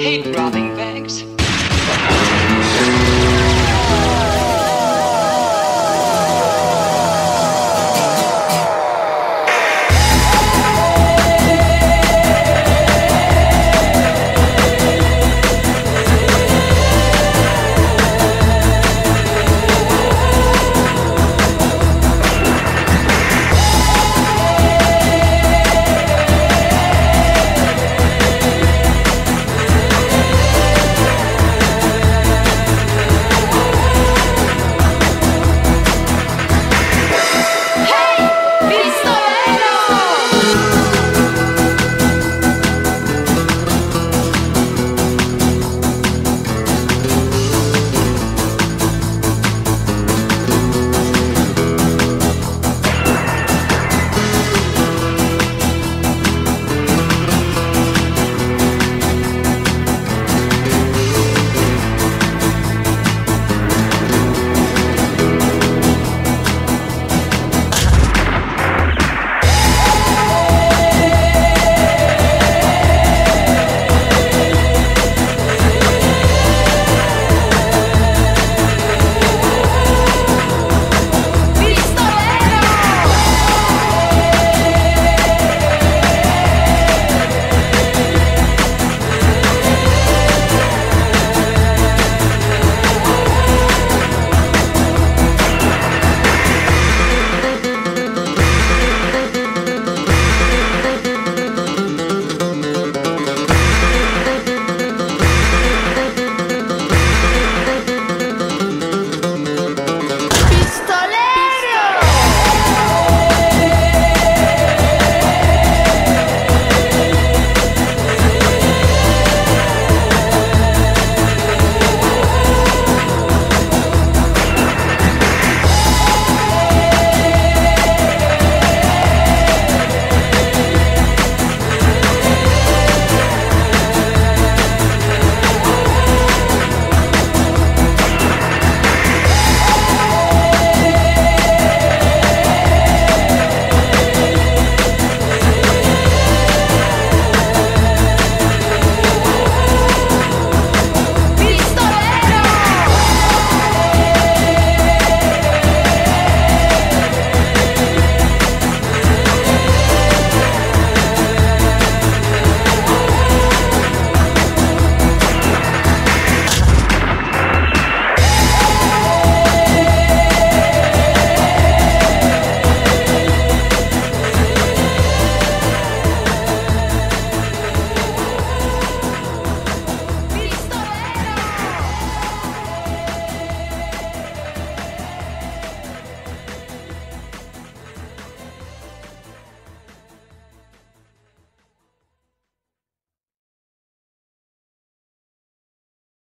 hate robbing